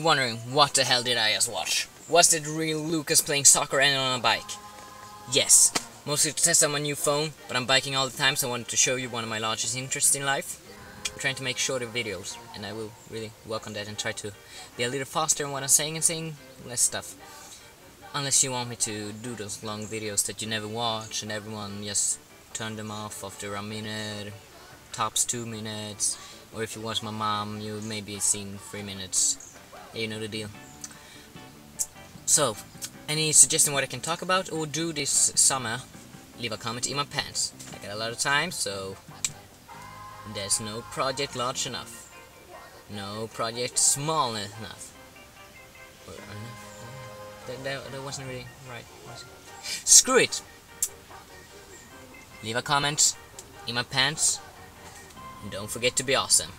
wondering, what the hell did I just watch? Was it real Lucas playing soccer and on a bike? Yes. Mostly to test out my new phone, but I'm biking all the time so I wanted to show you one of my largest interests in life. I'm trying to make shorter videos, and I will really work on that and try to be a little faster in what I'm saying and saying less stuff. Unless you want me to do those long videos that you never watch and everyone just turn them off after a minute, tops two minutes, or if you watch my mom, you maybe seen three minutes. You know the deal. So, any suggestion what I can talk about or do this summer? Leave a comment in my pants. I got a lot of time, so there's no project large enough. No project small enough. Enough. That, that, that wasn't really right. Was it? Screw it! Leave a comment in my pants. And don't forget to be awesome.